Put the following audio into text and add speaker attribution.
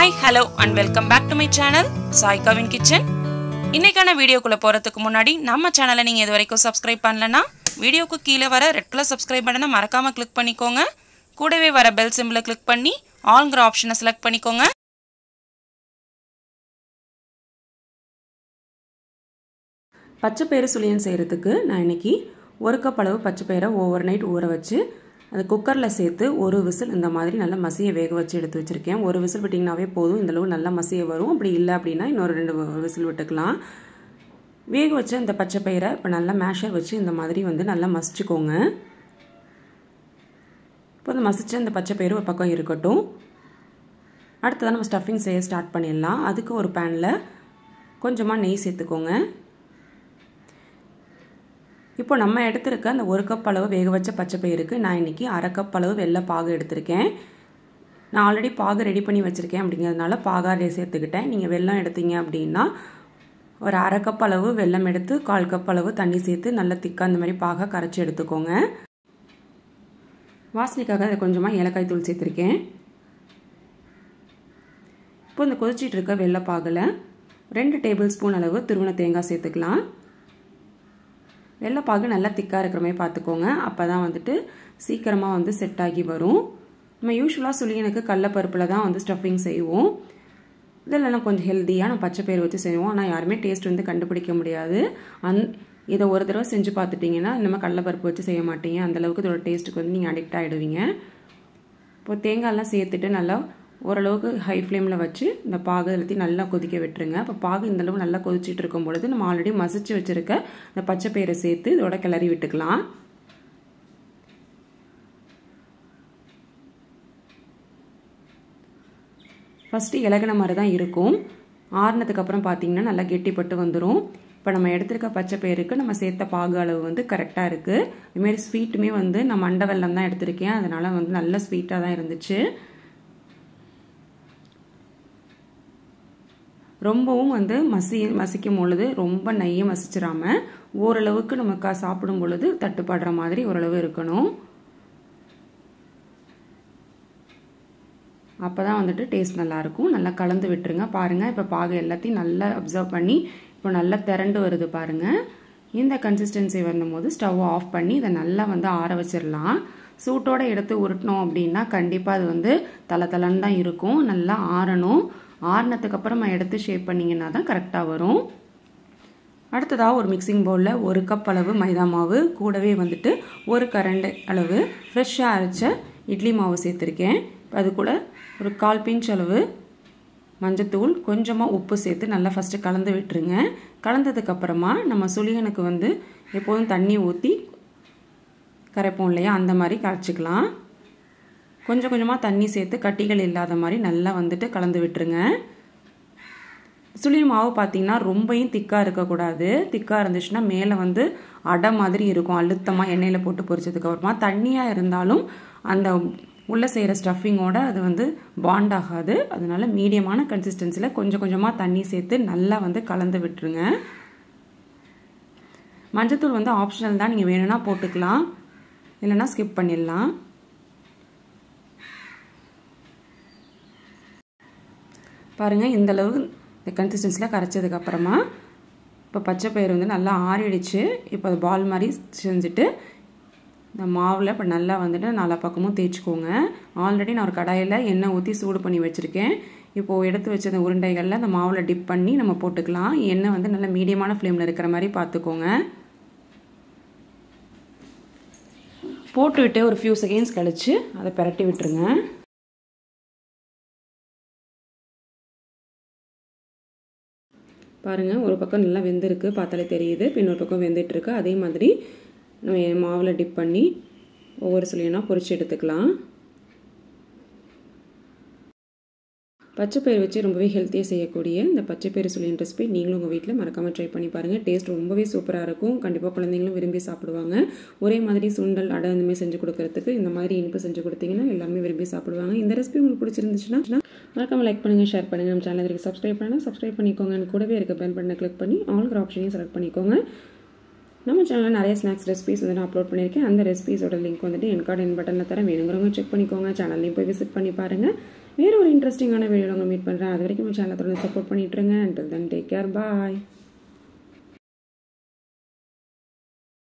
Speaker 1: Hi hello and welcome back to my channel Sai Kavin kitchen இன்றைக்கான வீடியோக்குள்ளே போகிறதுக்கு முன்னாடி நம்ம சேனலை நீங்கள் இது வரைக்கும் சப்ஸ்கிரைப் பண்ணலன்னா வீடியோக்கு கீழே வர ரெட் கலர் சப்ஸ்கிரைப் பட்டனை மறக்காமல் கிளிக் பண்ணிக்கோங்க. கூடவே வர பெல் சிம்பிளை கிளிக் பண்ணி ஆல்ங்கிற ஆப்ஷனை செலக்ட் பண்ணிக்கோங்க.
Speaker 2: பச்சை பயிறு சுழியன் செய்கிறதுக்கு நான் இன்றைக்கி ஒரு கப் அளவு பச்சை பயிரை ஓவர் நைட் ஊற வச்சு அந்த குக்கரில் சேர்த்து ஒரு விசில் இந்த மாதிரி நல்லா மசியை வேக வச்சு எடுத்து வச்சுருக்கேன். ஒரு விசில் விட்டிங்கனாவே போதும். இந்தளவு நல்லா மசிய வரும். அப்படி இல்லை அப்படின்னா இன்னொரு ரெண்டு விசில் விட்டுக்கலாம். வேக வச்ச இந்த பச்சை பயிரை இப்போ நல்லா மேஷர் வச்சு இந்த மாதிரி வந்து நல்லா மசிச்சுக்கோங்க. இப்போ இந்த மசிச்ச இந்த பச்சை பயிறு ஒரு பக்கம் இருக்கட்டும். அடுத்ததான் நம்ம ஸ்டஃபிங் செய்ய ஸ்டார்ட் பண்ணிடலாம். அதுக்கு ஒரு பேனில் கொஞ்சமாக நெய் சேர்த்துக்கோங்க. இப்போ நம்ம எடுத்திருக்க அந்த ஒரு கப் அளவு வேக வச்ச பச்சை பயிருக்கு நான் இன்றைக்கி அரை கப் அளவு வெள்ளை பாகு எடுத்திருக்கேன். நான் ஆல்ரெடி பாகு ரெடி பண்ணி வச்சுருக்கேன் அப்படிங்கிறதுனால பாகாரே சேர்த்துக்கிட்டேன். நீங்கள் வெள்ளம் எடுத்தீங்க அப்படின்னா ஒரு அரை கப் அளவு வெல்லம் எடுத்து கால் கப் அளவு தண்ணி சேர்த்து நல்லா திக்காக அந்த மாதிரி பாக கரைச்சி எடுத்துக்கோங்க. வாசனைக்காக அதை கொஞ்சமாக ஏலக்காய் தூள் சேர்த்துருக்கேன். இப்போ இந்த கொதிச்சிட்டு இருக்க வெள்ளை பாகில் ரெண்டு டேபிள் ஸ்பூன் அளவு திருவண தேங்காய் சேர்த்துக்கலாம். வெள்ளைப்பாகு நல்லா திக்காக இருக்கிற மாதிரி பார்த்துக்கோங்க. அப்போ தான் வந்துட்டு சீக்கிரமாக வந்து செட் ஆகி வரும். நம்ம யூஸ்வலாக சுழியனுக்கு கடலப்பருப்பில் தான் வந்து ஸ்டஃபிங் செய்வோம். இதெல்லாம் கொஞ்சம் ஹெல்த்தியாக நான் பச்சை பயிர் வச்சு செய்வோம். ஆனால் யாருமே டேஸ்ட் வந்து கண்டுபிடிக்க முடியாது. அந் இதை ஒரு தடவை செஞ்சு பார்த்துட்டிங்கன்னா நம்ம கடலப்பருப்பு வச்சு செய்ய மாட்டீங்க. அந்தளவுக்கு இதோட டேஸ்ட்டுக்கு வந்து நீங்கள் அடிக்ட் ஆகிடுவீங்க இப்போ தேங்காயெல்லாம் சேர்த்துட்டு நல்லா ஓரளவுக்கு ஹை ஃப்ளேமில் வச்சு இந்த பாகு எல்லாத்தையும் நல்லா கொதிக்க விட்டுருங்க. அப்போ பாகு இந்தளவு நல்லா கொதிச்சிட்டு இருக்கும் பொழுது நம்ம ஆல்ரெடி மசிச்சு வச்சுருக்க இந்த பச்சை பயிரை சேர்த்து இதோட கிளறி விட்டுக்கலாம். ஃபஸ்ட்டு இலகின மாதிரி தான் இருக்கும். ஆறுனதுக்கு அப்புறம் பார்த்தீங்கன்னா நல்லா கெட்டிப்பட்டு வந்துடும் இப்போ நம்ம எடுத்திருக்க பச்சை பயிருக்கு நம்ம சேர்த்த பாகு அளவு வந்து கரெக்டாக இருக்குது இதுமாரி ஸ்வீட்டுமே வந்து நான் மண்டை வெல்லம் தான் எடுத்திருக்கேன். அதனால் வந்து நல்ல ஸ்வீட்டாக தான் இருந்துச்சு. ரொம்பவும் வந்து மசி மசிக்கும் பொழுது ரொம்ப நெய்யை மசிச்சிடாம ஓரளவுக்கு நமக்கு சாப்பிடும் பொழுது தட்டுப்படுற மாதிரி ஓரளவு இருக்கணும். அப்போ தான் வந்துட்டு டேஸ்ட் நல்லாயிருக்கும். நல்லா கலந்து விட்டுருங்க. பாருங்கள் இப்போ பாகு எல்லாத்தையும் நல்லா அப்சர்வ் பண்ணி இப்போ நல்லா திரண்டு வருது பாருங்கள் இந்த கன்சிஸ்டன்சி வரும்போது ஸ்டவ் ஆஃப் பண்ணி இதை நல்லா வந்து ஆற வச்சிடலாம் சூட்டோடு எடுத்து உருட்டினோம் அப்படின்னா கண்டிப்பாக அது வந்து தலை தலைன்னு தான் இருக்கும். நல்லா ஆறணும். ஆறுனதுக்கு அப்புறமா எடுத்து ஷேப் பண்ணிங்கன்னா தான் கரெக்டாக வரும். அடுத்ததாக ஒரு மிக்சிங் பவுலில் ஒரு கப் அளவு மைதா மாவு கூடவே வந்துட்டு ஒரு கரண்டை அளவு ஃப்ரெஷ்ஷாக அரைச்ச இட்லி மாவு சேர்த்துருக்கேன். அது கூட ஒரு கால் பிஞ்ச் அளவு மஞ்சத்தூள் கொஞ்சமாக உப்பு சேர்த்து நல்லா ஃபஸ்ட்டு கலந்து விட்டுருங்க. கலந்ததுக்கப்புறமா நம்ம சுளியனுக்கு வந்து எப்போதும் தண்ணி ஊற்றி கரைப்போம் இல்லையா? அந்த மாதிரி கரைச்சிக்கலாம். கொஞ்சம் கொஞ்சமாக தண்ணி சேர்த்து கட்டிகள் இல்லாத மாதிரி நல்லா வந்துட்டு கலந்து விட்டுருங்க. சுழி மாவு பார்த்தீங்கன்னா ரொம்பையும் திக்காக இருக்கக்கூடாது திக்காக இருந்துச்சுன்னா மேலே வந்து அடை மாதிரி இருக்கும். அழுத்தமாக எண்ணெயில் போட்டு பொரிச்சதுக்கு அப்புறமா தண்ணியாக இருந்தாலும் அந்த உள்ளே செய்கிற ஸ்டஃபிங்கோட அது வந்து பாண்ட் ஆகாது. அதனால மீடியமான கன்சிஸ்டன்சியில் கொஞ்சம் கொஞ்சமாக தண்ணி சேர்த்து நல்லா வந்து கலந்து விட்டுருங்க. மஞ்சத்தூள் வந்து ஆப்ஷனல் தான். நீங்கள் வேணும்னா போட்டுக்கலாம். இல்லைன்னா ஸ்கிப் பண்ணிடலாம். பாருங்கள் இந்தளவு இந்த கன்சிஸ்டன்சியில் கரைச்சதுக்கப்புறமா இப்போ பச்சை பயிர் வந்து நல்லா ஆறிடுச்சு. இப்போ அது பால் மாதிரி செஞ்சுட்டு இந்த மாவில் இப்போ நல்லா வந்துட்டு நாலா பக்கமும் தேய்ச்சிக்கோங்க. ஆல்ரெடி நான் ஒரு கடாயில் எண்ணெய் ஊற்றி சூடு பண்ணி வச்சுருக்கேன். இப்போது எடுத்து வச்ச அந்த உருண்டைகளில் அந்த மாவில் டிப் பண்ணி நம்ம போட்டுக்கலாம். எண்ணெய் வந்து நல்லா மீடியமான ஃப்ளேமில் இருக்கிற மாதிரி பார்த்துக்கோங்க போட்டுவிட்டு ஒரு ஃபியூ செகண்ட்ஸ் கழித்து அதை பிரட்டி விட்டுருங்க. பாருங்கள் ஒரு பக்கம் நல்லா வெந்திருக்கு பார்த்தாலே தெரியுது. இன்னொரு பக்கம் வெந்துட்டுருக்கு. அதே மாதிரி நம்ம மாவில் டிப் பண்ணி ஒவ்வொரு சுழியனாக பொறிச்சு எடுத்துக்கலாம். பச்சைப்பயிறு வச்சு ரொம்பவே ஹெல்த்தியாக செய்யக்கூடிய இந்த பச்சைப்பயிறு சுழியன் ரெசிபி நீங்களும் உங்கள் வீட்டில் மறக்காமல் ட்ரை பண்ணி பாருங்கள் டேஸ்ட் ரொம்பவே சூப்பராக இருக்கும். கண்டிப்பாக குழந்தைங்களும் விரும்பி சாப்பிடுவாங்க. ஒரே மாதிரி சுண்டல் அடை இந்தமாதிரி செஞ்சு கொடுக்கறதுக்கு இந்த மாதிரி இனிப்பு செஞ்சு கொடுத்தீங்கன்னா எல்லாமே விரும்பி சாப்பிடுவாங்க. இந்த ரெசிபி உங்களுக்கு பிடிச்சிருந்துச்சுன்னா மறக்காமல் லைக் பண்ணுங்கள் ஷேர் பண்ணுங்கள் நம்ம சேனலுக்கு சப்ஸ்கிரைப் பண்ணால் சப்ஸ்கிரைப் பண்ணிக்கோங்க. கூடவே இருக்க பெல் பட்டனை கிளிக் பண்ணி ஆல்கிற ஆப்ஷனையும் செலக்ட் பண்ணிக்கோங்க. நம்ம சேனலில் நிறைய ஸ்நாக்ஸ் ரெசிபிஸ் வந்து நான் அப்லோட் பண்ணியிருக்கேன். அந்த ரெசிபிஸோட லிங்க் வந்துட்டு என் கார்டு என் பட்டனில் தர வேணுங்கிறவங்க செக் பண்ணிக்கோங்க. சேனல்லையும் போய் விசிட் பண்ணி பாருங்கள் வேறு ஒரு இன்ட்ரெஸ்டிங்கான வீடியோவில் உங்கள் மீட் பண்ணுறேன் அது வரைக்கும் சேனலை தொடர்ந்து support பண்ணிட்டுருங்க until then take care bye